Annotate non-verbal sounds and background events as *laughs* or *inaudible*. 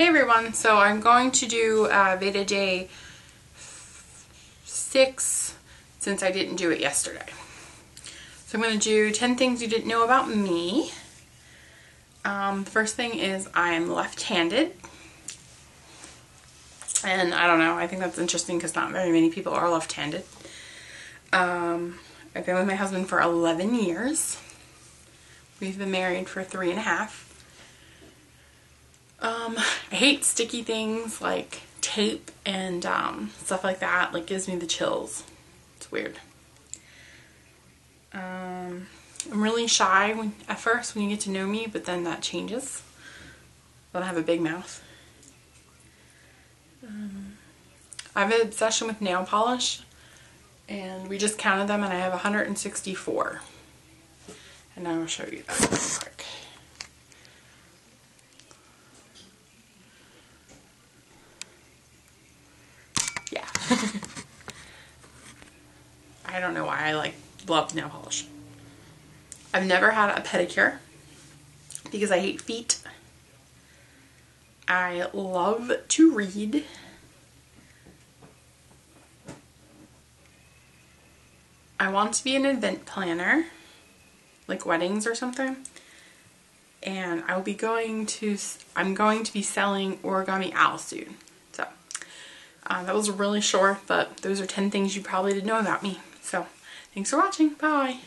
Hey everyone, so I'm going to do uh, Veda Day 6 since I didn't do it yesterday. So I'm going to do 10 things you didn't know about me. Um, the first thing is I'm left-handed. And I don't know, I think that's interesting because not very many people are left-handed. Um, I've been with my husband for 11 years. We've been married for three and a half. Um, I hate sticky things like tape and um, stuff like that. Like gives me the chills. It's weird. Um, I'm really shy when, at first when you get to know me, but then that changes. Then I have a big mouth. Um, I have an obsession with nail polish and we just counted them and I have 164. And I will show you that *laughs* I don't know why I like love nail polish. I've never had a pedicure because I hate feet. I love to read. I want to be an event planner, like weddings or something. And I will be going to, I'm going to be selling Origami Owl soon. Uh, that was really short, but those are 10 things you probably didn't know about me. So, thanks for watching. Bye.